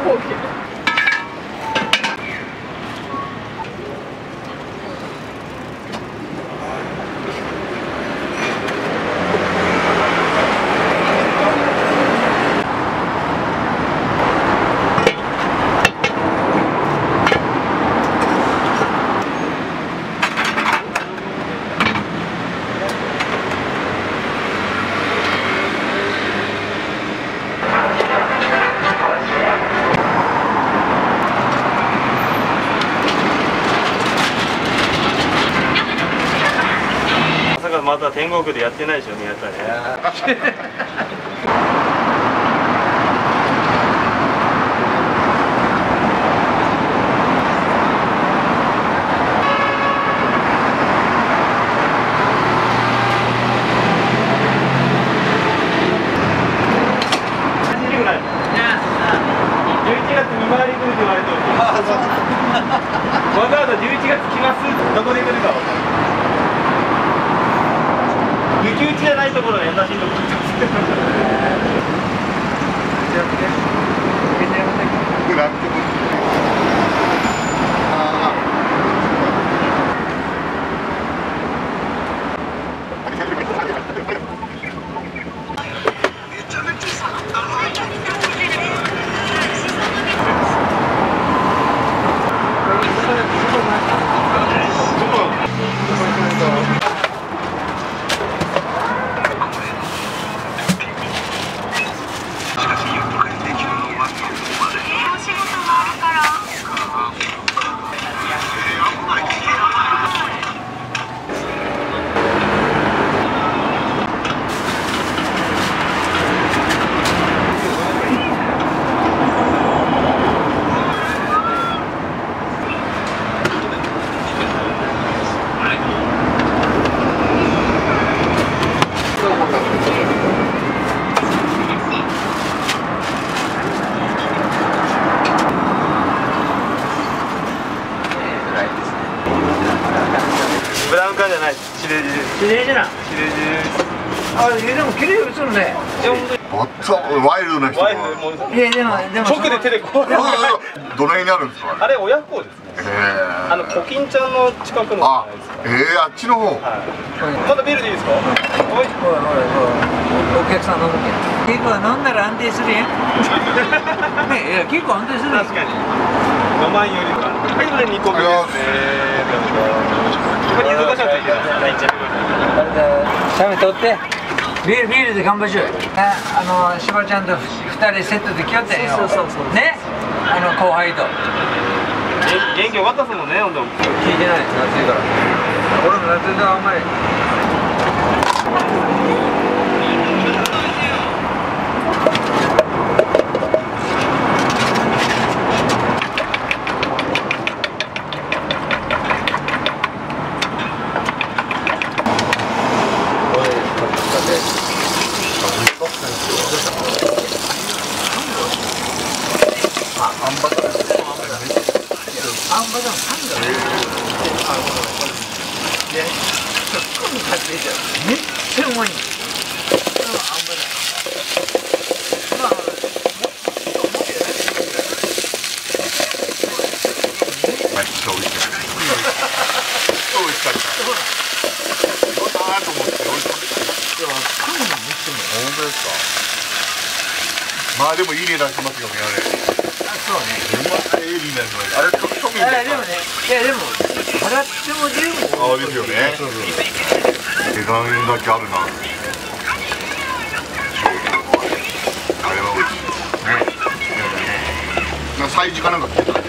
Okay. まだ天国でやってないでしょ宮田ね 11月見回り来るって言われてるわざわざ11月来ますどこで来るかわかんない雪打ちじゃないところが優しいところお仕事があるから。ブラウン管じゃないです白地です綺麗じゃない白地ですあでも綺麗に映るねいや本当にもっとワイルドな人ワイフもういやでもでも直で手でこう。どの辺にあるんですかあれ？親子ですね。えあのコキンちゃんの近くのじゃあないです。かえー、あっちの方。はい。まだビールでいいですか？はい。ほらほらほらお客さん飲むけん結構飲んだら安定するやん。ねいや結構安定する確かに。飲まんよりは。はいこれ2個目ですね。これ柚子胡椒ついてます。はいじゃあシャメ取ってビールビールで乾杯しようよ。ああのしばちゃんと二人セットで来よったんよ。そうそうそうそう。ねあの後輩と。元元気渡すもんねほんと。聞いてない。夏いから。俺も夏いあんまりあんまでも3度で今度買ってじゃんめっちゃうまいんあんまだまあめっちゃ美味しいめっちゃ美味しかったどうかなと思って美味しかった本当ですかまあでもいい値段しますよねあれあそうねうまいいい値段しますあれちょっと見てあでもねいやでも払っても十分あですよね値段だけあるなあれは美味しいねな催事かなんか聞いた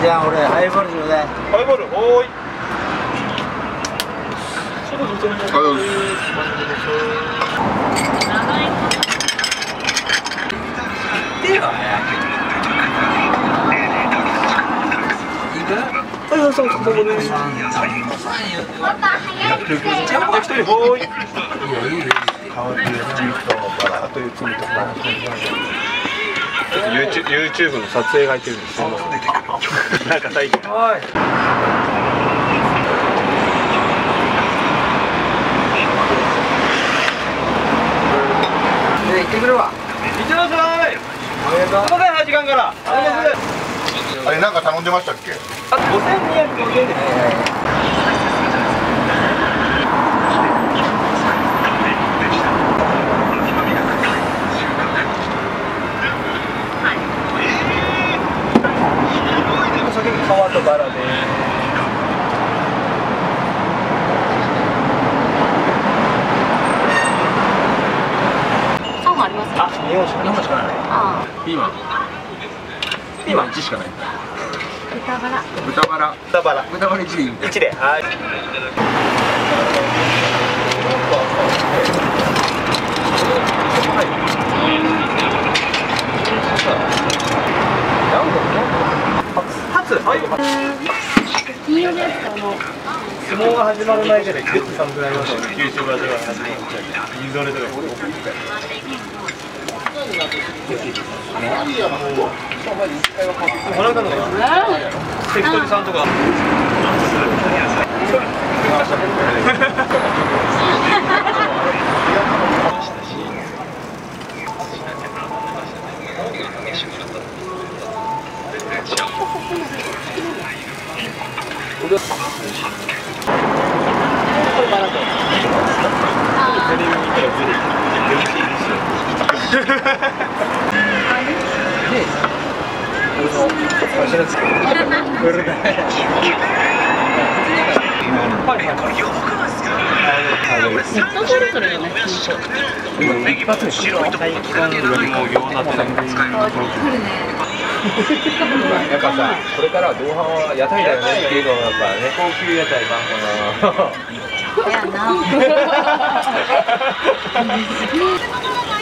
じゃあ俺ハイボールちょうだいハイボールおーいありがとうございますでよ早くいくはいはいそうそうそうです3よじゃあ一人おーいいやいいよちょっと YouTube, YouTube の撮影が入ってるんですよなんか最近行ってくるわいってらっしゃいありがとう細かいな時間からありがとうございますあれなんか頼んでましたっけ？あ5250円ですそれで皮とバラで。あります、日本しか日本しかない。ピーマン。ピーマン一しかない。豚バラ。豚バラ。豚バラ。豚バラ一でいいみた。一で。はい。相撲が始まる前ぐらいグッと寒くなりましたね九州場所が始まるみぞれとかお腹の関取さんとかテレビ見たらブリ嬉しいですよはいはい人それぞれじゃない一発で白いところがもようなって来るねやっぱさこれからは同伴は屋台だよねっていうのがやっぱね。高級屋台版やな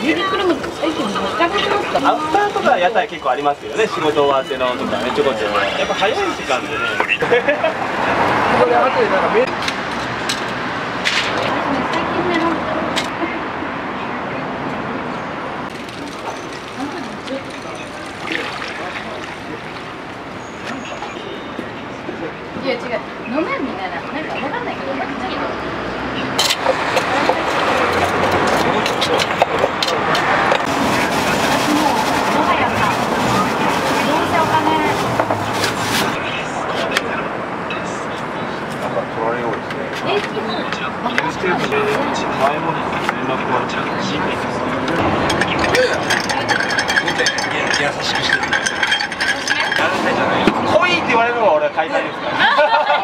ユニクロも最近めちゃくちゃだったアフターとか屋台結構ありますよね。仕事終わってのとかねちょこちょこ。やっぱ早い時間でね。ここで後でなんかメ最近メロンいや違う飲めんみたいななんかわかんないけどなんか何私もうもはやさどうせお金取られようですねえ昨日任せたんだよ前も連絡は新年です優しくしてる来いって言われるのは俺は買いたいですからでも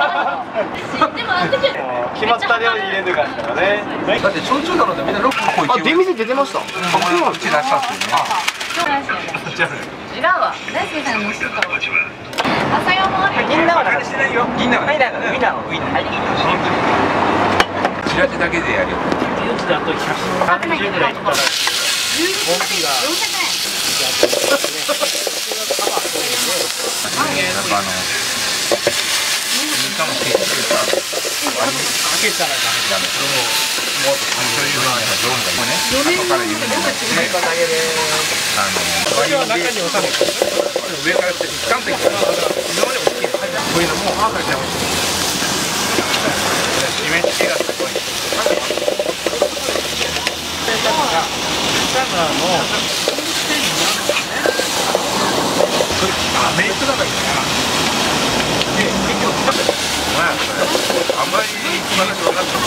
あの時決まった量に入れんでからね。だって焼酎だろってみんなロックあ出店出てました。あそうなんうち出したっていうね。そうなんですよね。違うわ大輔さんの人と朝用もあるよ銀杏は流してないよ銀杏ははいだからウインナーはウインナーはいチラシだけでやるよ命だと130ぐらいいったらなんかあのかもしれないけどさかけたらダメダメもっとそういうのがドームがね後から言うんじゃなくてあのこれは中に収めて上からってガンって今までも好きこういうのもう歯が邪魔してる締め付けがすごいアメリカだからあんまり話分かった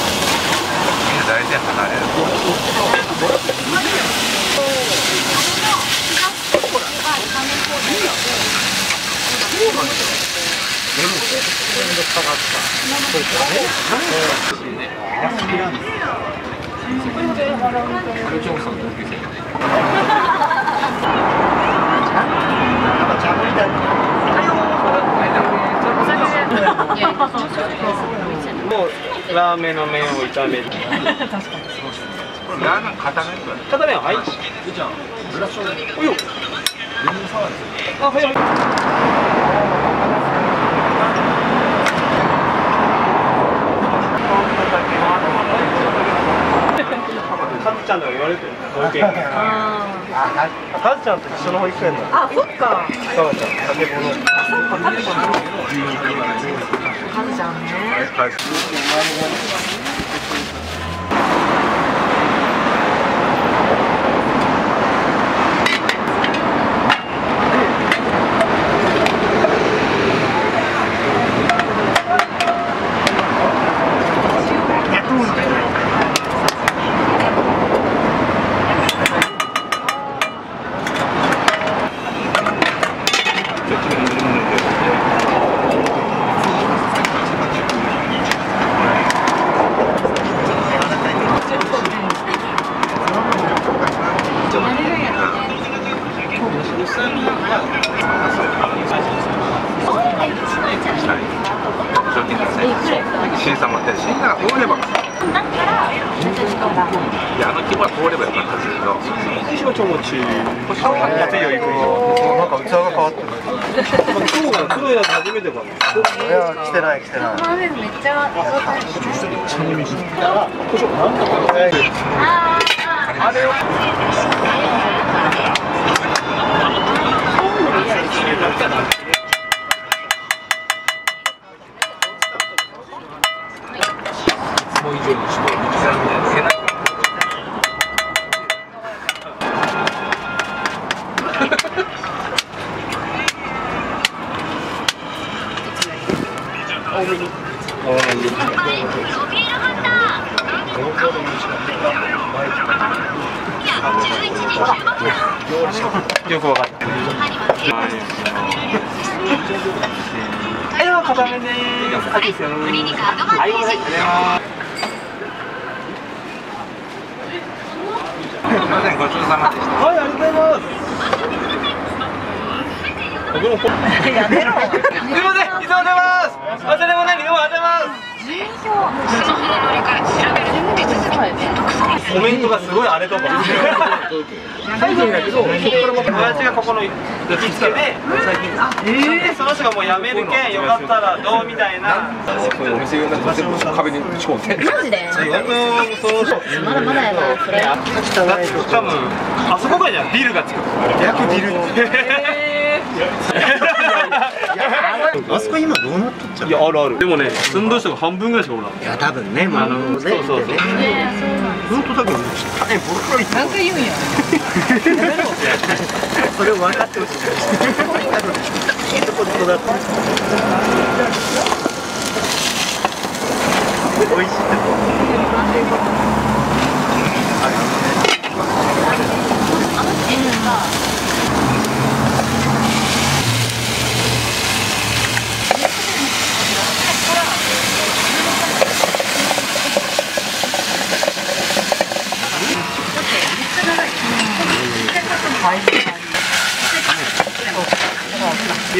みんな大体離れるもうラーメンの麺を炒めるこれラーメン固めるか。ら片面はいおよあ早いカズちゃんとか言われてる保育園。カズちゃんと一緒の保育園だ。あ、そっか。そうちゃん酒物カズちゃんね。こだったら絶対使うな。いやあの規模は通ればよかったですけど石町餅熱いよ行くよなんか器が変わってる今日が黒いやつ初めてかないや来てない来てない。この上めっちゃあーあれをごちそうさまでしたはいありがとうございます。僕のポやめろ。いつも出ます。忘れ物ないもありがとうござい。ます コメントがすごいあれとか最後だけどそこからまた親父がここの行きつけで最近。でその人がもう辞めるけんよかったらどうみたいな。お店用の全部壁に仕込んでマジでその人まだまだやなそれ。多分あそこじゃんビルがつく。逆ビルあそこ今どうなっとっちゃういやあるある。でもね半分ぐらいしかおらん。いや多分ねまあねそうそうそう。ね。本当だけどねボロボロい何回言うんやそれを分かってほしいいいとこ育って美味しいとこ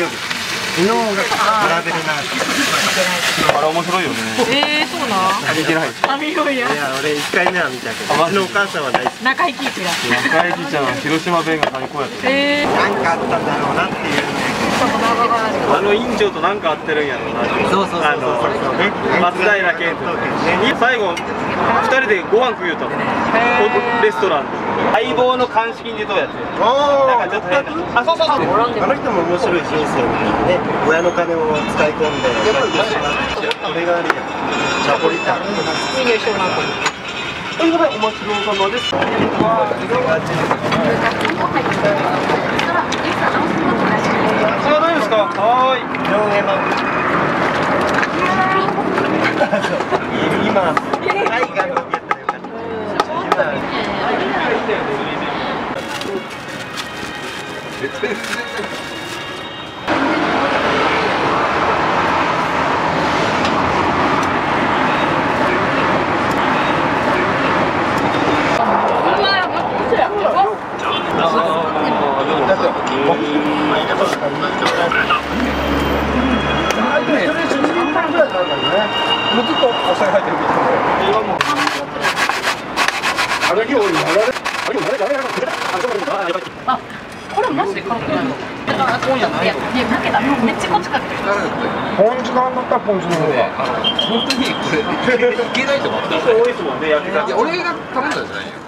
昨日が比べるなあれ面白いよね。えー、そうなん？いけない。あ見ようやいや俺1回目は見たけどうちのお母さんは大好き。中井貴一が中井貴ちゃん広島弁が最高やった。えー、なんかあったんだろうなっていうねあの院長となんか合ってるんやろうなそうそうそう。そうあのね松平健とね最後二人でご飯食うよったもんレストランで相棒の鑑識にどうやってなんかちょっと変なあそうそうそうあの人も面白い人生ね親の金を使い込んでこれがあるやんナポリタンということでお待ちどおさまですあ大丈夫ですかはい今タイガーのゲットでよかった今これマジで辛くないのだから今夜ないのいやかけためっちゃこっちかけてる。ポン酢が乗ったポン酢の方が本当にこれいけないと思った。多いですもんね俺が頼んだんじゃないよ